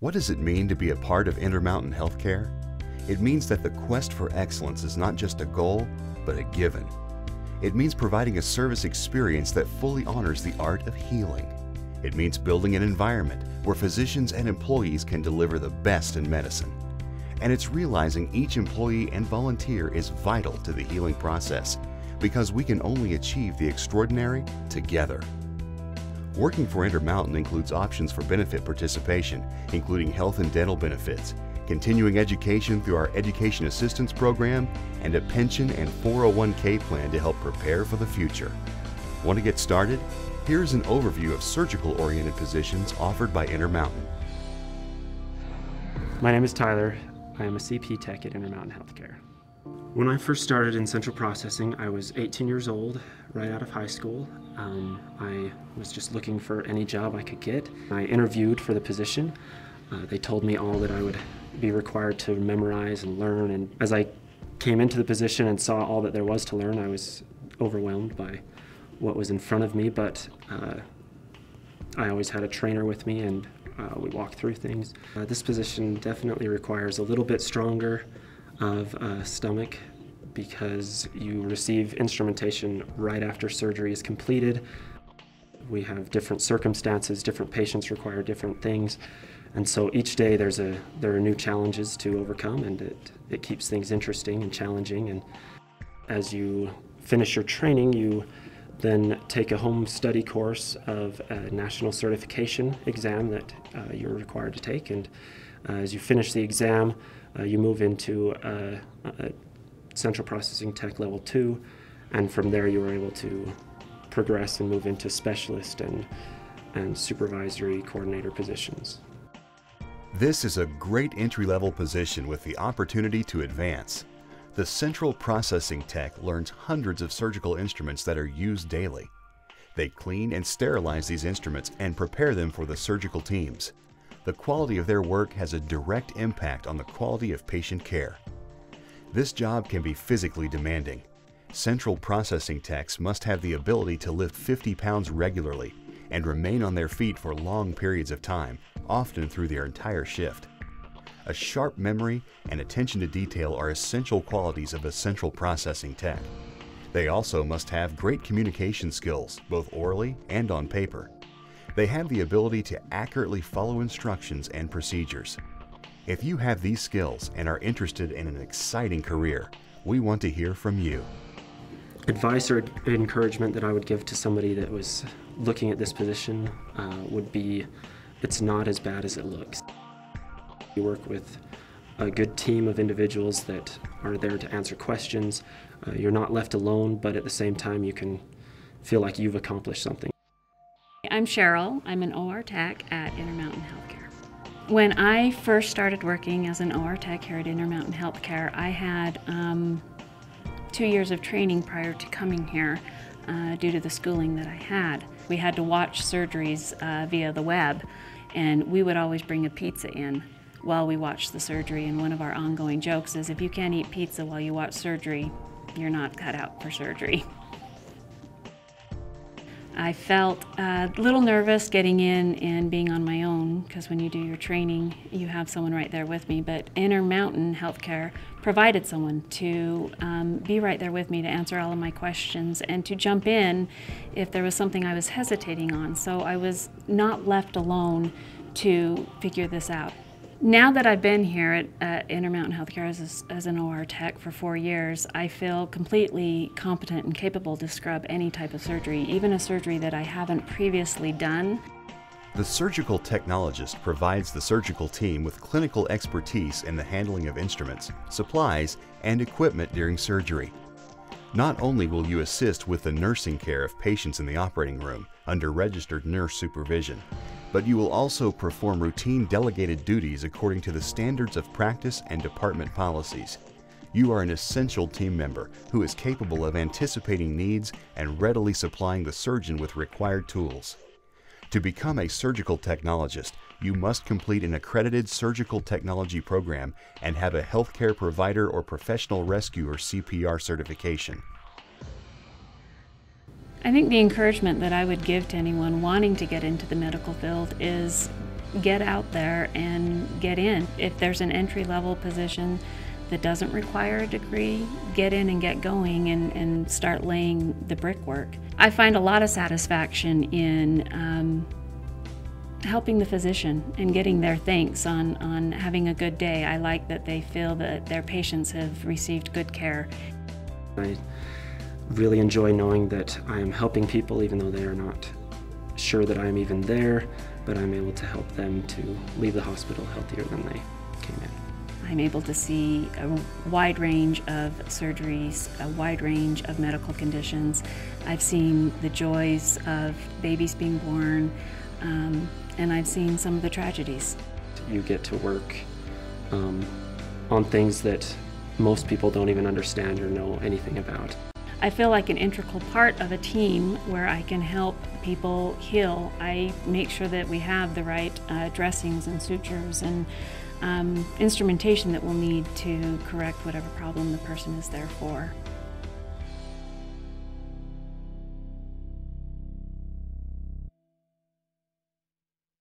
What does it mean to be a part of Intermountain Healthcare? It means that the quest for excellence is not just a goal, but a given. It means providing a service experience that fully honors the art of healing. It means building an environment where physicians and employees can deliver the best in medicine. And it's realizing each employee and volunteer is vital to the healing process because we can only achieve the extraordinary together. Working for Intermountain includes options for benefit participation, including health and dental benefits, continuing education through our Education Assistance Program, and a pension and 401k plan to help prepare for the future. Want to get started? Here's an overview of surgical-oriented positions offered by Intermountain. My name is Tyler. I am a CP tech at Intermountain Healthcare. When I first started in central processing, I was 18 years old, right out of high school. Um, I was just looking for any job I could get. I interviewed for the position. Uh, they told me all that I would be required to memorize and learn, and as I came into the position and saw all that there was to learn, I was overwhelmed by what was in front of me, but uh, I always had a trainer with me and uh, we walked through things. Uh, this position definitely requires a little bit stronger of a stomach because you receive instrumentation right after surgery is completed. We have different circumstances, different patients require different things. And so each day there's a, there are new challenges to overcome and it, it keeps things interesting and challenging. And as you finish your training, you then take a home study course of a national certification exam that uh, you're required to take. And uh, as you finish the exam, uh, you move into a central processing tech level two, and from there you are able to progress and move into specialist and, and supervisory coordinator positions. This is a great entry-level position with the opportunity to advance. The Central Processing Tech learns hundreds of surgical instruments that are used daily. They clean and sterilize these instruments and prepare them for the surgical teams. The quality of their work has a direct impact on the quality of patient care. This job can be physically demanding. Central processing techs must have the ability to lift 50 pounds regularly and remain on their feet for long periods of time, often through their entire shift. A sharp memory and attention to detail are essential qualities of a central processing tech. They also must have great communication skills, both orally and on paper. They have the ability to accurately follow instructions and procedures. If you have these skills and are interested in an exciting career, we want to hear from you. Advice or encouragement that I would give to somebody that was looking at this position uh, would be it's not as bad as it looks. You work with a good team of individuals that are there to answer questions. Uh, you're not left alone, but at the same time, you can feel like you've accomplished something. I'm Cheryl. I'm an OR tech at Intermountain Healthcare. When I first started working as an OR tech here at Intermountain Healthcare, I had um, two years of training prior to coming here uh, due to the schooling that I had. We had to watch surgeries uh, via the web, and we would always bring a pizza in while we watch the surgery. And one of our ongoing jokes is if you can't eat pizza while you watch surgery, you're not cut out for surgery. I felt a little nervous getting in and being on my own because when you do your training, you have someone right there with me. But Intermountain Healthcare provided someone to um, be right there with me to answer all of my questions and to jump in if there was something I was hesitating on. So I was not left alone to figure this out. Now that I've been here at, Intermountain Healthcare as, a, as an OR tech for four years, I feel completely competent and capable to scrub any type of surgery, even a surgery that I haven't previously done. The surgical technologist provides the surgical team with clinical expertise in the handling of instruments, supplies, and equipment during surgery. Not only will you assist with the nursing care of patients in the operating room under registered nurse supervision, but you will also perform routine delegated duties according to the standards of practice and department policies. You are an essential team member who is capable of anticipating needs and readily supplying the surgeon with required tools. To become a surgical technologist, you must complete an accredited surgical technology program and have a healthcare provider or professional rescue or CPR certification. I think the encouragement that I would give to anyone wanting to get into the medical field is get out there and get in. If there's an entry level position that doesn't require a degree, get in and get going and, and start laying the brickwork. I find a lot of satisfaction in um, helping the physician and getting their thanks on, on having a good day. I like that they feel that their patients have received good care. I really enjoy knowing that I am helping people even though they are not sure that I'm even there, but I'm able to help them to leave the hospital healthier than they came in. I'm able to see a wide range of surgeries, a wide range of medical conditions. I've seen the joys of babies being born, um, and I've seen some of the tragedies. You get to work um, on things that most people don't even understand or know anything about. I feel like an integral part of a team where I can help people heal. I make sure that we have the right uh, dressings and sutures and um, instrumentation that we'll need to correct whatever problem the person is there for.